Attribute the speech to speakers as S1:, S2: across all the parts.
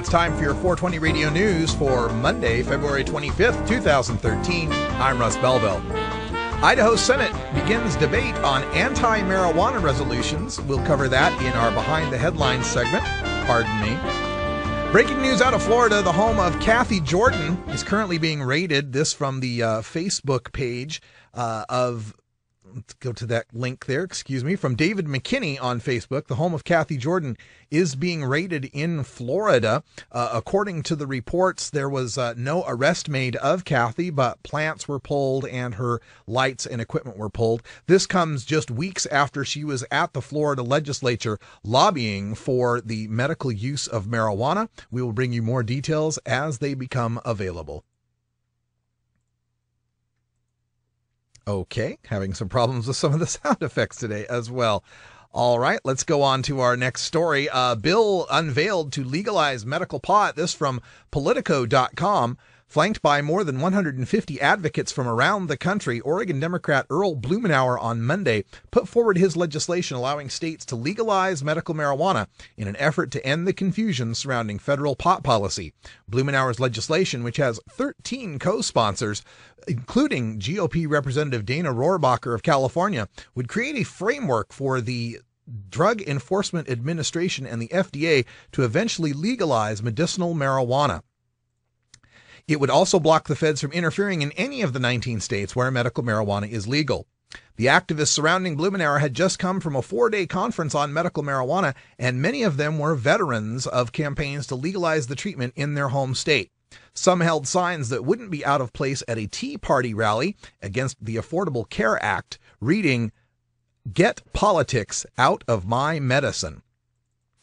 S1: it's time for your 420 radio news for Monday, February 25th, 2013. I'm Russ Belville. Idaho Senate begins debate on anti marijuana resolutions. We'll cover that in our Behind the Headlines segment. Pardon me. Breaking news out of Florida the home of Cathy Jordan is currently being raided. This from the uh, Facebook page uh, of let's go to that link there, excuse me, from David McKinney on Facebook. The home of Cathy Jordan is being raided in Florida. Uh, according to the reports, there was uh, no arrest made of Kathy, but plants were pulled and her lights and equipment were pulled. This comes just weeks after she was at the Florida legislature lobbying for the medical use of marijuana. We will bring you more details as they become available. Okay, having some problems with some of the sound effects today as well. All right, let's go on to our next story. A bill unveiled to legalize medical pot. This from Politico.com. Flanked by more than 150 advocates from around the country, Oregon Democrat Earl Blumenauer on Monday put forward his legislation allowing states to legalize medical marijuana in an effort to end the confusion surrounding federal pot policy. Blumenauer's legislation, which has 13 co-sponsors, including GOP Representative Dana Rohrabacher of California, would create a framework for the Drug Enforcement Administration and the FDA to eventually legalize medicinal marijuana. It would also block the feds from interfering in any of the 19 states where medical marijuana is legal. The activists surrounding Blumenauer had just come from a four day conference on medical marijuana, and many of them were veterans of campaigns to legalize the treatment in their home state. Some held signs that wouldn't be out of place at a Tea Party rally against the Affordable Care Act, reading, Get politics out of my medicine.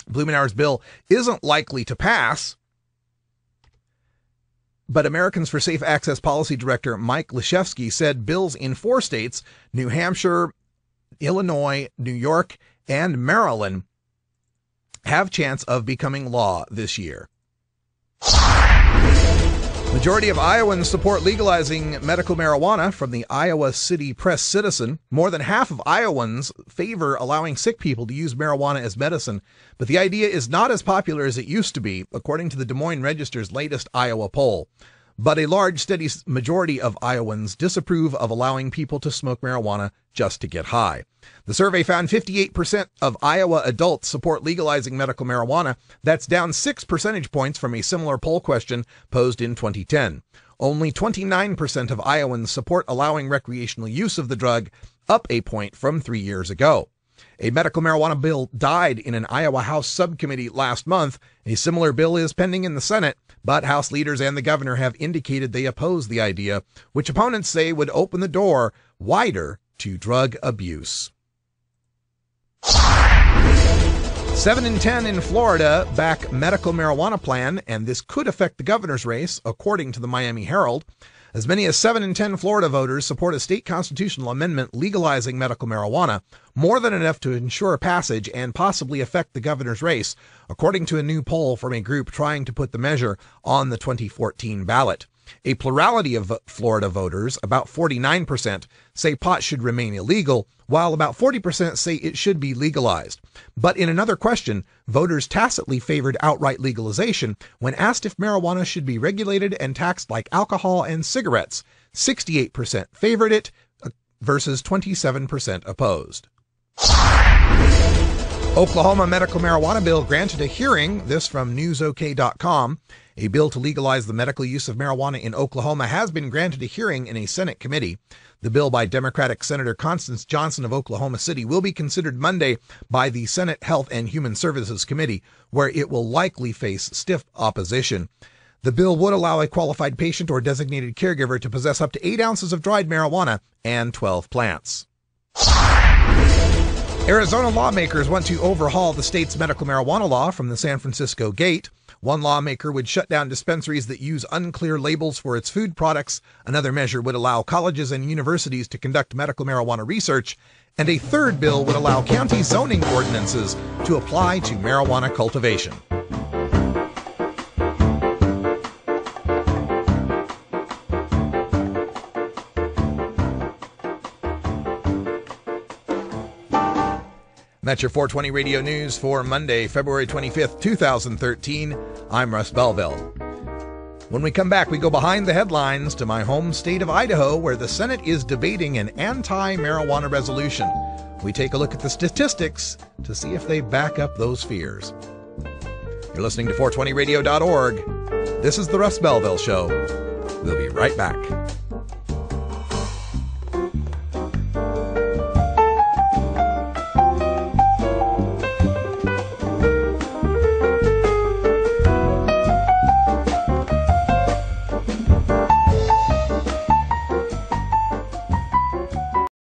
S1: Blumenauer's bill isn't likely to pass, but Americans for Safe Access Policy Director Mike Liszewski said bills in four states, New Hampshire, Illinois, New York, and Maryland, have chance of becoming law this year. Majority of Iowans support legalizing medical marijuana from the Iowa City Press Citizen. More than half of Iowans favor allowing sick people to use marijuana as medicine, but the idea is not as popular as it used to be, according to the Des Moines Register's latest Iowa poll. But a large, steady majority of Iowans disapprove of allowing people to smoke marijuana just to get high. The survey found 58% of Iowa adults support legalizing medical marijuana. That's down six percentage points from a similar poll question posed in 2010. Only 29% of Iowans support allowing recreational use of the drug, up a point from three years ago. A medical marijuana bill died in an Iowa House subcommittee last month. A similar bill is pending in the Senate, but House leaders and the governor have indicated they oppose the idea, which opponents say would open the door wider to drug abuse. 7 in 10 in Florida back medical marijuana plan, and this could affect the governor's race, according to the Miami Herald. As many as 7 in 10 Florida voters support a state constitutional amendment legalizing medical marijuana, more than enough to ensure passage and possibly affect the governor's race, according to a new poll from a group trying to put the measure on the 2014 ballot. A plurality of Florida voters, about 49%, say pot should remain illegal, while about 40% say it should be legalized. But in another question, voters tacitly favored outright legalization when asked if marijuana should be regulated and taxed like alcohol and cigarettes. 68% favored it uh, versus 27% opposed. Oklahoma medical marijuana bill granted a hearing. This from newsok.com. A bill to legalize the medical use of marijuana in Oklahoma has been granted a hearing in a Senate committee. The bill by Democratic Senator Constance Johnson of Oklahoma City will be considered Monday by the Senate Health and Human Services Committee, where it will likely face stiff opposition. The bill would allow a qualified patient or designated caregiver to possess up to eight ounces of dried marijuana and 12 plants. Arizona lawmakers want to overhaul the state's medical marijuana law from the San Francisco Gate. One lawmaker would shut down dispensaries that use unclear labels for its food products. Another measure would allow colleges and universities to conduct medical marijuana research. And a third bill would allow county zoning ordinances to apply to marijuana cultivation. That's your 420 Radio News for Monday, February 25th, 2013. I'm Russ Belville. When we come back, we go behind the headlines to my home state of Idaho, where the Senate is debating an anti marijuana resolution. We take a look at the statistics to see if they back up those fears. You're listening to 420radio.org. This is the Russ Belville Show. We'll be right back.